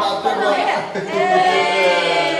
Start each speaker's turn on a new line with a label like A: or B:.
A: 好，对
B: 对对。